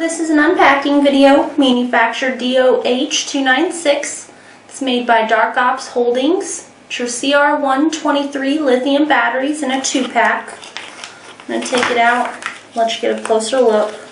this is an unpacking video, manufactured DOH296. It's made by Dark Ops Holdings. It's your CR123 lithium batteries in a two-pack. I'm going to take it out, let you get a closer look.